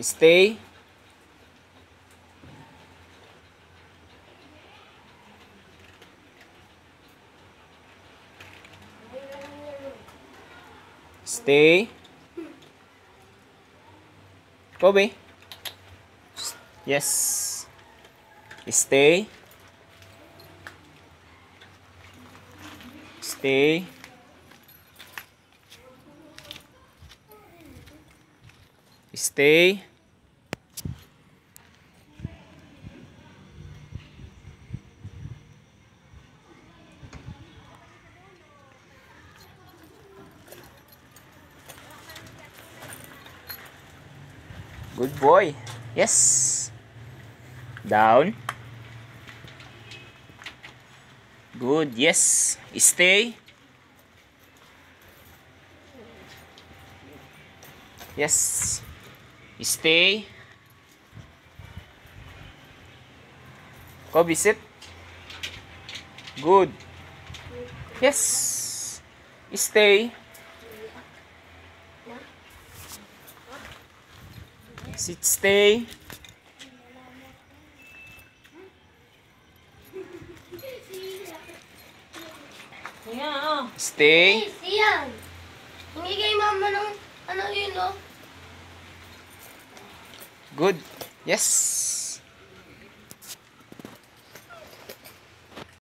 Stay. Stay. Kobe. Yes. Stay. Stay. Stay. Good boy. Yes. Down. Good. Yes. Stay. Yes. Stay. Kobe, sit. Good. Yes. Stay. Sit, stay. Oh. Stay. Yan. Hindi kay mama ng ano yun, oh. Good. Yes.